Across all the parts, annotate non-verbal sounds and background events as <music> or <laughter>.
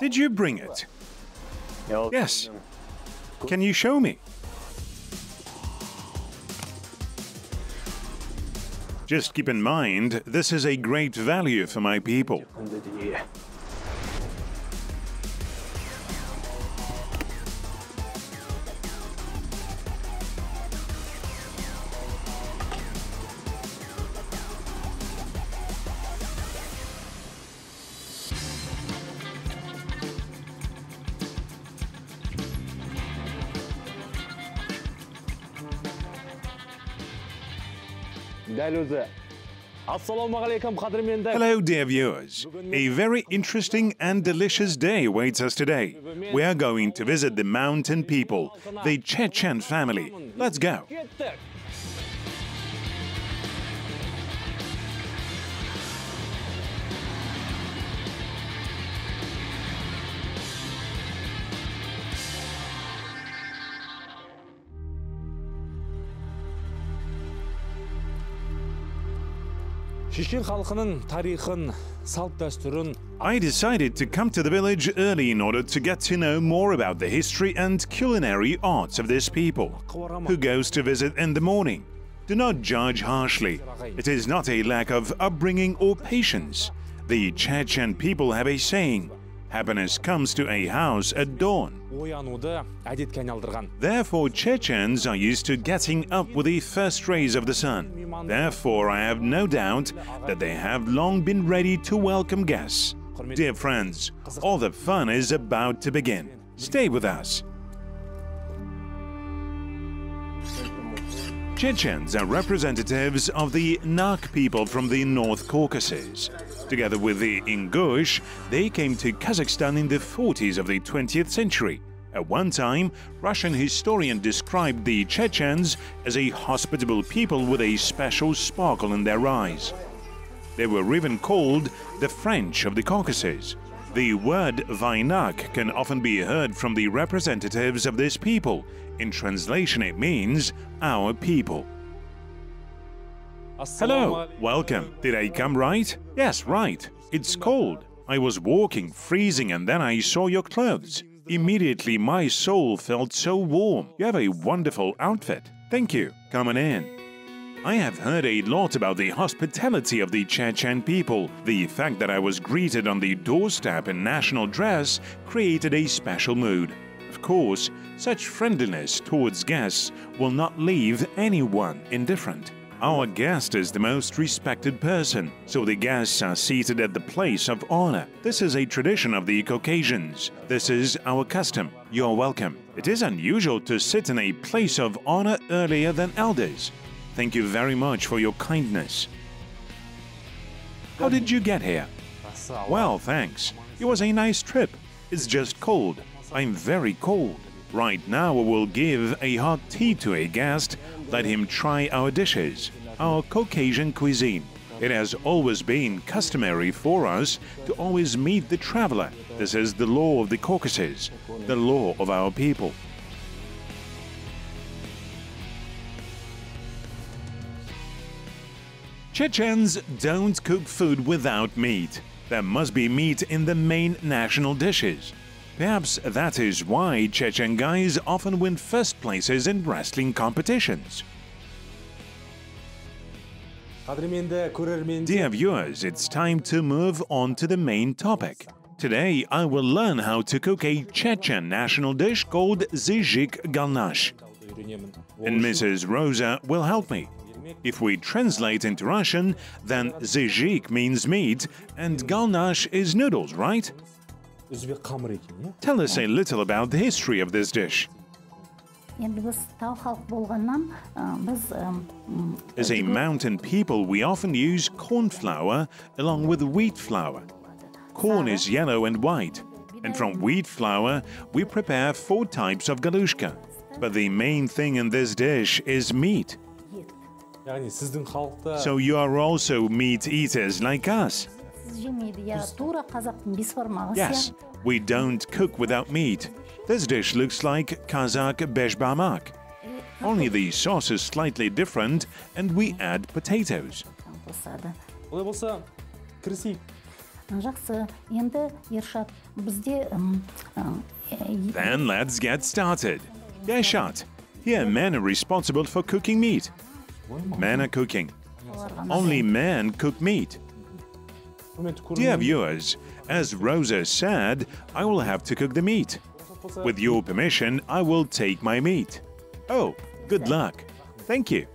Did you bring it? Yes. Can you show me? Just keep in mind, this is a great value for my people. дәл өзі ассалаумағалейкум қадірменді Hello, dear viewers. A very interesting and delicious day awaits us today. We are going to visit the mountain people, the Chechen family. Let's go. I decided to come to the village early in order to get to know more about the history and culinary arts of this people. Who goes to visit in the morning? Do not judge harshly. It is not a lack of upbringing or patience. The Chechen people have a saying Happiness comes to a house at dawn. Therefore, Chechens are used to getting up with the first rays of the sun. Therefore, I have no doubt that they have long been ready to welcome guests. Dear friends, all the fun is about to begin. Stay with us. Chechens are representatives of the Nakh people from the North Caucasus. Together with the Ingush, they came to Kazakhstan in the 40s of the 20th century. At one time, Russian historian described the Chechens as a hospitable people with a special sparkle in their eyes. They were even called the French of the Caucasus. The word Vainakh can often be heard from the representatives of this people. In translation, it means our people. Hello, welcome. Did I come right? Yes, right. It's cold. I was walking, freezing, and then I saw your clothes. Immediately, my soul felt so warm. You have a wonderful outfit. Thank you. Come on in. I have heard a lot about the hospitality of the Chechen people. The fact that I was greeted on the doorstep in national dress created a special mood. Of course, such friendliness towards guests will not leave anyone indifferent. Our guest is the most respected person, so the guests are seated at the place of honor. This is a tradition of the Caucasians. This is our custom. You're welcome. It is unusual to sit in a place of honor earlier than elders. Thank you very much for your kindness. How did you get here? Well, thanks. It was a nice trip. It's just cold. I'm very cold. Right now, we will give a hot tea to a guest. Let him try our dishes, our Caucasian cuisine. It has always been customary for us to always meet the traveler. This is the law of the Caucasus, the law of our people. Chechens don't cook food without meat. There must be meat in the main national dishes. Perhaps that is why Chechen guys often win first places in wrestling competitions. Dear viewers, it's time to move on to the main topic. Today, I will learn how to cook a Chechen national dish called zhizhig galnash. And Mrs. Rosa will help me. If we translate into Russian, then zhizhig means meat and galnash is noodles, right? Tell us a little about the history of this dish. As a mountain people, we often use corn flour along with wheat flour. Corn is yellow and white, and from wheat flour, we prepare four types of galushka. But the main thing in this dish is meat. So you are also meat eaters like us. Yes, we don't cook without meat. This dish looks like Kazakh beshbarmak. Only the sauce is slightly different and we add potatoes. Then let's get started. Yeshat. Here men are responsible for cooking meat. Men are cooking. Only men cook meat. Dear viewers, as Rosa said, I will have to cook the meat. With your permission, I will take my meat. Oh, good luck. Thank you.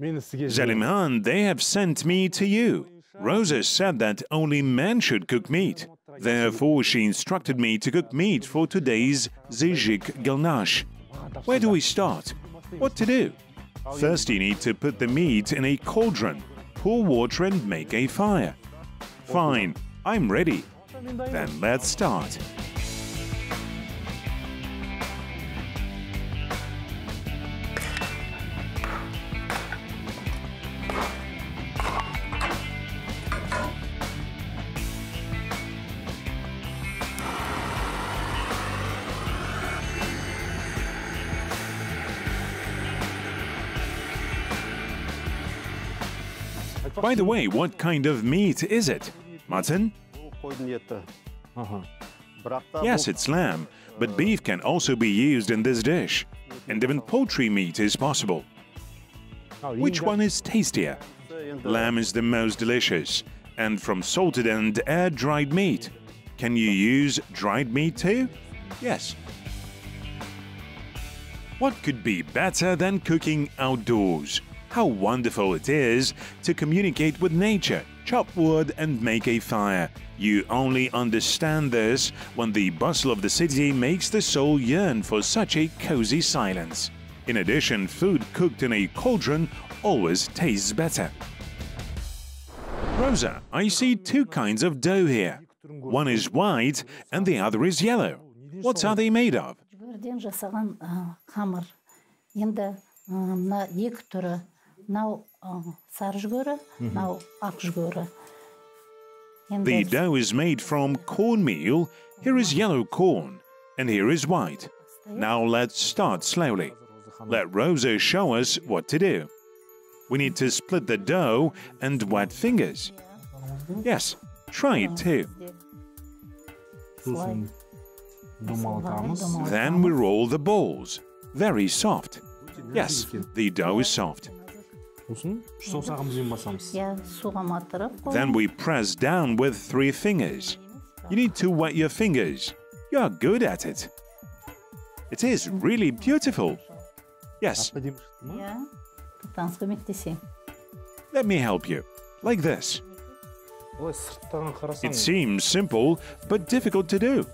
Zalimhan, they have sent me to you. Rosa said that only men should cook meat. Therefore, she instructed me to cook meat for today's Zhizhig Galnash. Where do we start? What to do? First, you need to put the meat in a cauldron pour water, and make a fire. Fine, I'm ready. Then let's start. By the way, what kind of meat is it? Mutton? Uh-huh. Yes, it's lamb, but beef can also be used in this dish, and even poultry meat is possible. Which one is tastier? Lamb is the most delicious, and from salted and air-dried meat. Can you use dried meat too? Yes. What could be better than cooking outdoors? How wonderful it is to communicate with nature, chop wood, and make a fire. You only understand this when the bustle of the city makes the soul yearn for such a cozy silence. In addition, food cooked in a cauldron always tastes better. Rosa, I see two kinds of dough here. One is white and the other is yellow. What are they made of? жүгеріден жасаған ы, қамыр енді ы, мына екі түрі мынау ы, сары жүгері мынау ақ жүгері The енді dough is made from cornmeal. Here is yellow corn, and here is white. Now let's start slowly. Let Rosa show us what to do. We need to split the dough and wet fingers. Yes, try it too. солай домалатамыз Then we roll the balls. Very soft. Yes, the dough is soft. Then we press down with three fingers. You need to wet your fingers. You are good at it. It is really beautiful. Yes. Let me help you. Like this. It seems simple, but difficult to do.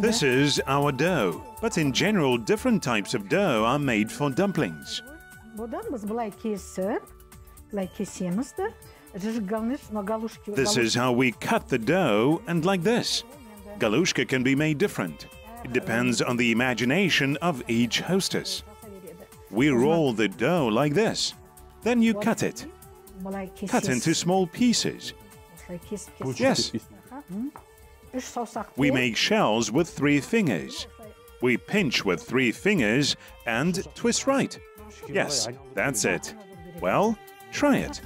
This is our dough, but in general, different types of dough are made for dumplings. This is how we cut the dough, and like this. Galushka can be made different. It depends on the imagination of each hostess. We roll the dough like this. Then you cut it. Cut into small pieces. Yes. <laughs> We make shells with three fingers. We pinch with three fingers and twist right. Yes, that's it. Well, try it.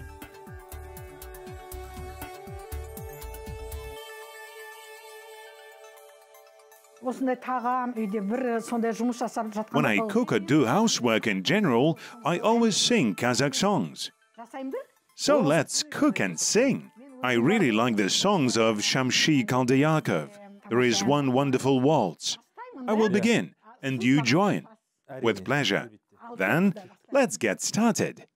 When I cook or do housework in general, I always sing Kazakh songs. So let's cook and sing. I really like the songs of Shamshi Kaldayakov. There is one wonderful waltz. I will begin, and you join. With pleasure. Then, let's get started.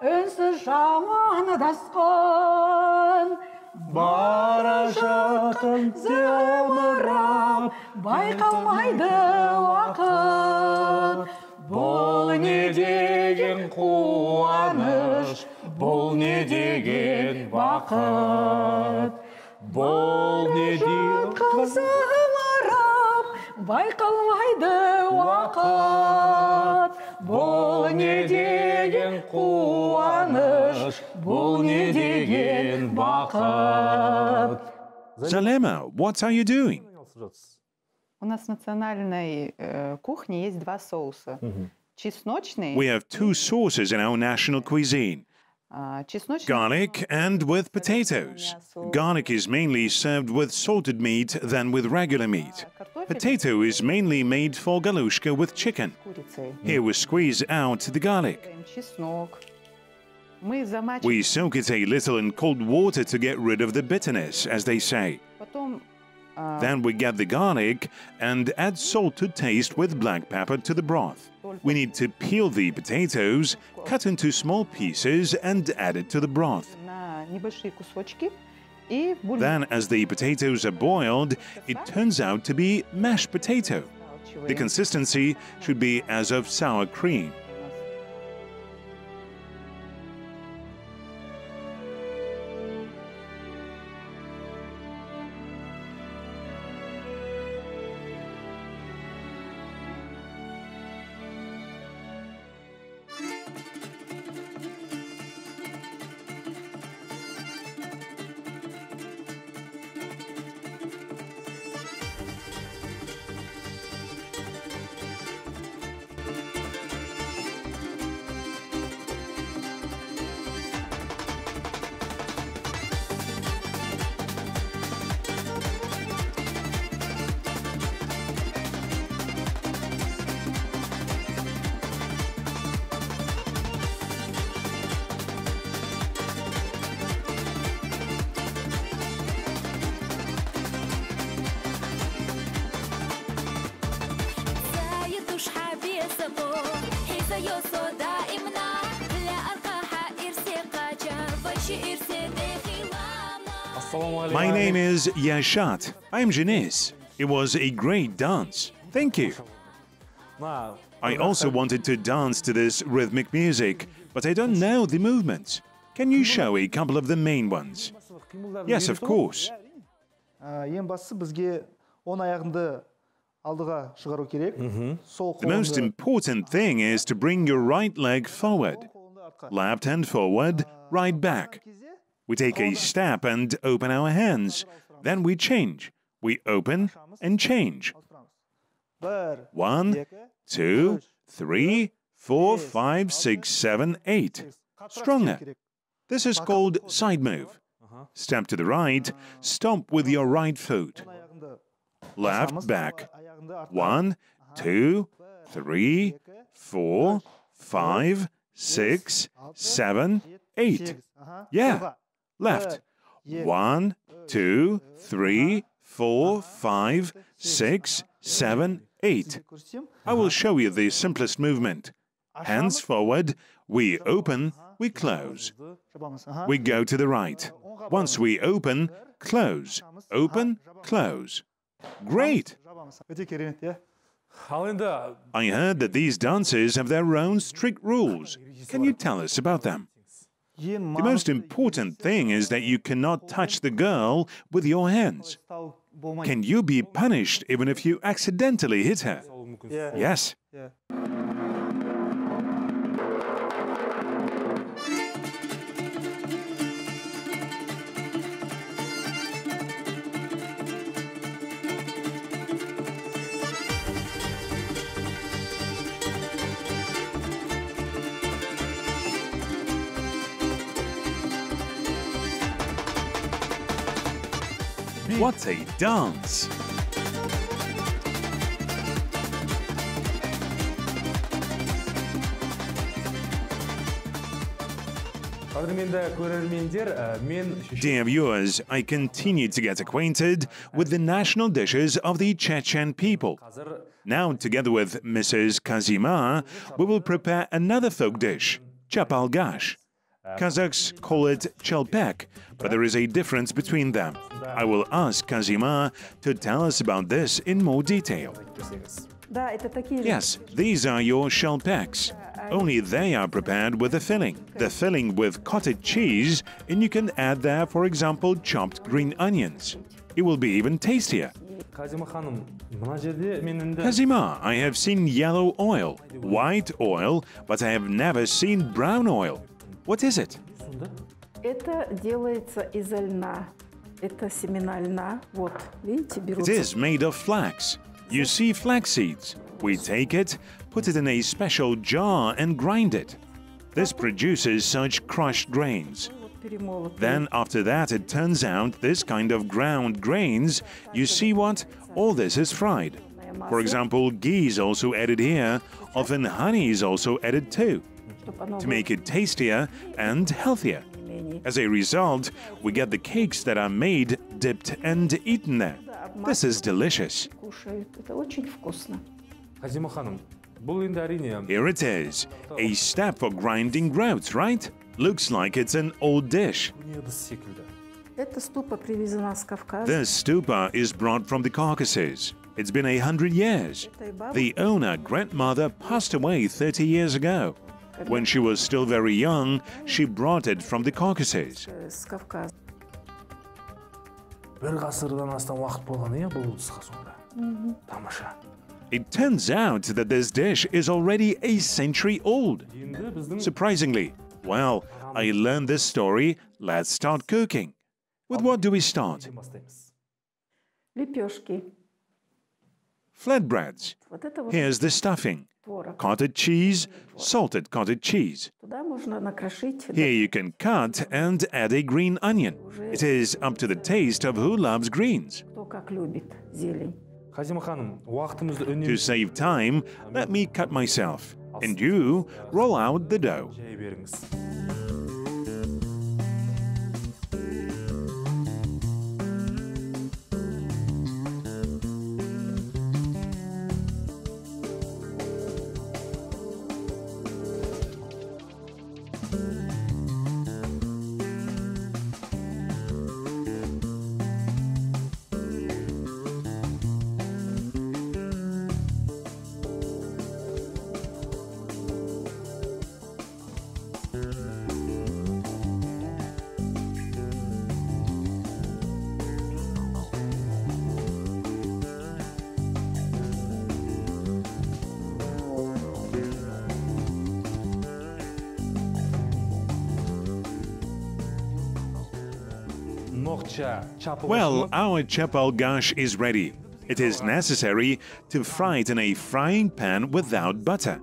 Önsüz şaman daskan Бара жатыр зымырап, байқалмайды уақыт. Бұл не деген қуаныш, бұл не деген бақыт. Бұл не деген байқалмайды уақыт. Бұл не деген қуаныш, бұл не деген бақыт. Zalema, what are you doing? айналысып жатырсыз У нас в национальной э, кухне есть два соуса. Чесночный, We have two sauces in our national cuisine а, чесночный garlic and with potatoes. Garlic is mainly served with salted meat than with regular meat. Potato is mainly made for galushka with chicken. Here we squeeze out the garlic. We soak it a little in cold water to get rid of the bitterness, as they say. Then we get the garlic and add salt to taste with black pepper to the broth. We need to peel the potatoes, cut into small pieces and add it to the broth. Then, as the potatoes are boiled, it turns out to be mashed potato. The consistency should be as of sour cream. My name is Yashat. I am Janice. It was a great dance. Thank you. I also uh, wanted to dance to this rhythmic music, but I don't know the movements. Can you show a couple of the main ones? Yes, of course. The most important thing is to bring your right leg forward. Left hand forward, right back. We take a step and open our hands. Then we change. We open and change. One, two, three, four, five, six, seven, eight. Stronger. This is called side move. Step to the right, stomp with your right foot left back. One, two, three, four, five, six, seven, eight. Yeah, left. One, two, three, four, five, six, seven, eight. I will show you the simplest movement. Hands forward, we open, we close. We go to the right. Once we open, close, open, close. Great! I heard that these dances have their own strict rules. Can you tell us about them? The most important thing is that you cannot touch the girl with your hands. Can you be punished even if you accidentally hit her? Yes. What a dance! Dear viewers, I continue to get acquainted with the national dishes of the Chechen people. Now, together with Mrs. Kazima, we will prepare another folk dish, chapalgash. Kazakhs call it Chelpek, but there is a difference between them. I will ask Kazima to tell us about this in more detail. Yes, these are your shalpaks. Only they are prepared with a filling. The filling with cottage cheese, and you can add there, for example, chopped green onions. It will be even tastier. Kazima, I have seen yellow oil, white oil, but I have never seen brown oil. What is it? сонда Это делается из льна. Это семена льна. Вот, видите, It берутся. is made of flax. You see flax seeds. We take it, put it in a special jar, and grind it. This produces such crushed grains. Вот перемолотые. Then, after that, it turns out this kind of ground grains, you see what? All this is fried. For example, ghee is also added here. Often, honey is also added too, чтоб оно to make it tastier and healthier. As a result, we get the cakes that are made, dipped, and eaten there. This is delicious. Here it is, a step for grinding grouts, right? Looks like it's an old dish. This stupa is brought from the Caucasus. It's been a hundred years. The owner, grandmother, passed away 30 years ago. When she was still very young, she brought it from the Caucasus. It turns out that this dish is already a century old. Surprisingly, well, I learned this story, let's start cooking. With what do we start? Flatbreads. Here's the stuffing cottage cheese, salted cottage cheese. Here you can cut and add a green onion. It is up to the taste of who loves greens. To save time, let me cut myself, and you roll out the dough. Well, our chapalgash is ready. It is necessary to fry it in a frying pan without butter.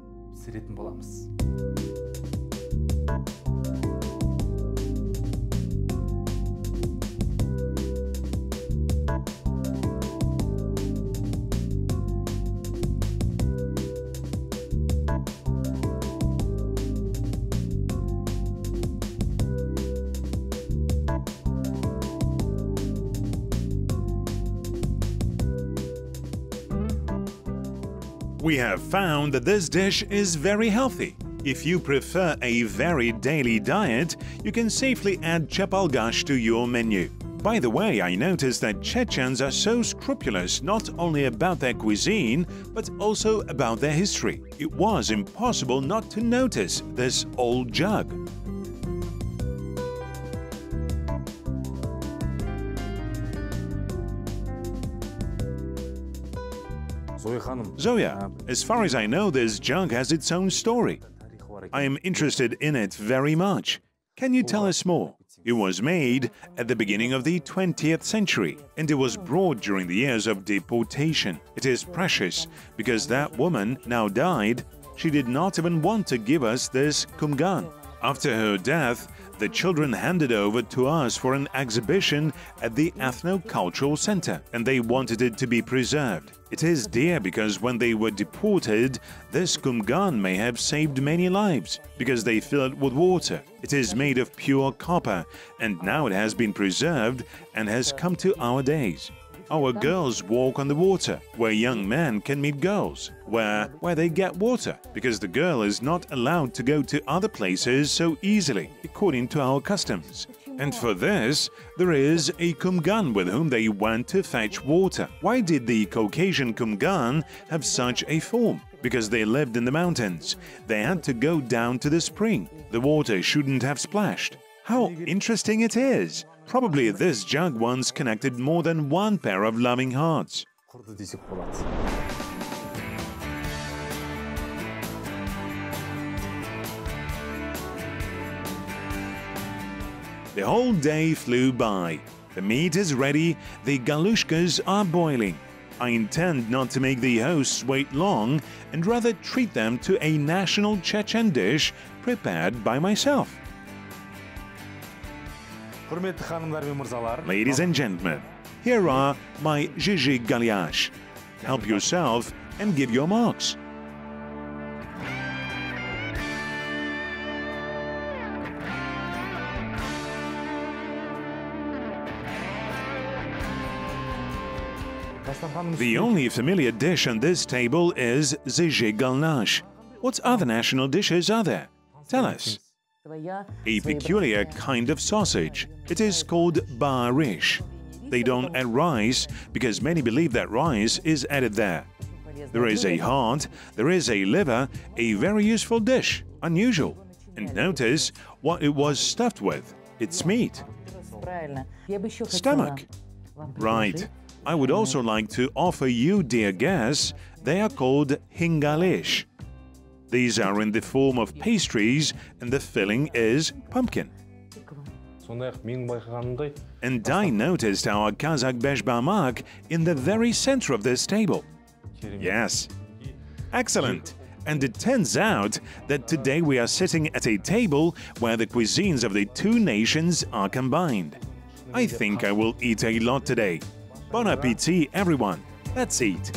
Have found that this dish is very healthy. If you prefer a varied daily diet, you can safely add chapalgash to your menu. By the way, I noticed that Chechens are so scrupulous not only about their cuisine, but also about their history. It was impossible not to notice this old jug. Zoya, as far as I know, this jug has its own story. I am interested in it very much. Can you tell us more? It was made at the beginning of the 20th century and it was brought during the years of deportation. It is precious because that woman now died. She did not even want to give us this kumgan. After her death, the children handed over to us for an exhibition at the Ethno-Cultural Center and they wanted it to be preserved. It is dear because when they were deported, this kumgan may have saved many lives because they fill it with water. It is made of pure copper and now it has been preserved and has come to our days. Our girls walk on the water, where young men can meet girls, where where they get water, because the girl is not allowed to go to other places so easily, according to our customs. And for this, there is a Kumgan with whom they went to fetch water. Why did the Caucasian Kumgan have such a form? Because they lived in the mountains. They had to go down to the spring. The water shouldn't have splashed. How interesting it is! Probably this jug once connected more than one pair of loving hearts. The whole day flew by. The meat is ready, the galushkas are boiling. I intend not to make the hosts wait long and rather treat them to a national Chechen dish prepared by myself. Ladies and gentlemen, here are my Zhizhig Galnash. Help yourself and give your marks. The only familiar dish on this table is zhizhig galnash. What other national dishes are there? Tell us. A peculiar kind of sausage. It is called barish. They don't add rice because many believe that rice is added there. There is a heart, there is a liver, a very useful dish, unusual. And notice what it was stuffed with. It's meat. Stomach. Right. I would also like to offer you, dear guests, they are called hingalish. These are in the form of pastries and the filling is pumpkin. And I noticed our Kazakh beshbarmak in the very center of this table. Yes. Excellent. And it turns out that today we are sitting at a table where the cuisines of the two nations are combined. I think I will eat a lot today. Bon appetit, everyone. Let's eat.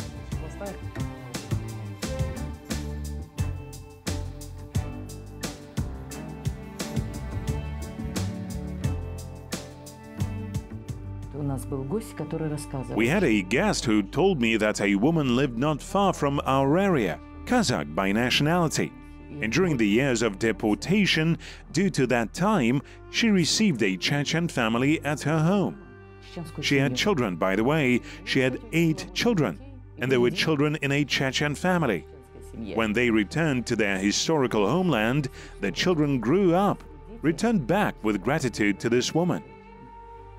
был гость, который рассказывал. We had a guest who told me that a woman lived not far from our area, Kazakh by nationality. And during the years of deportation, due to that time, she received a Chechen family at her home. чеченскую She had семью. children, by the way, she had eight children, and they were children in a Chechen family. Семье. When they returned to their historical homeland, the children grew up, returned back with gratitude to this woman.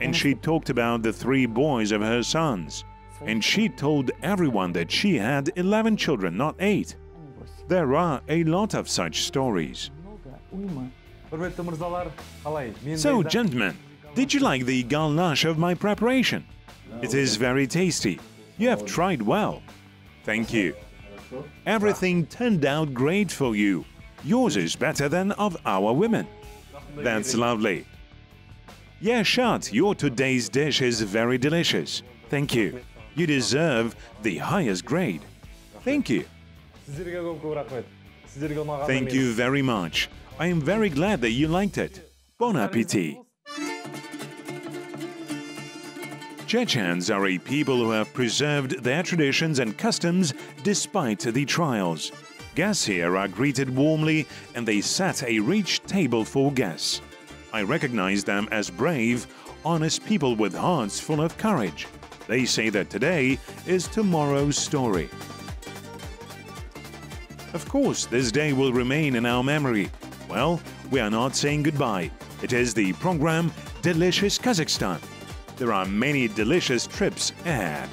and she talked about the three boys of her sons. And she told everyone that she had 11 children, not 8. There are a lot of such stories. So, gentlemen, did you like the ganache of my preparation? It is very tasty. You have tried well. Thank you. Everything turned out great for you. Yours is better than of our women. That's lovely. Yeah, Shat, your today's dish is very delicious. Thank you. You deserve the highest grade. Thank you. Thank you very much. I am very glad that you liked it. Bon appetit. Chechens are a people who have preserved their traditions and customs despite the trials. Guests here are greeted warmly and they set a rich table for guests. I recognize them as brave, honest people with hearts full of courage. They say that today is tomorrow's story. Of course, this day will remain in our memory. Well, we are not saying goodbye. It is the program Delicious Kazakhstan. There are many delicious trips ahead.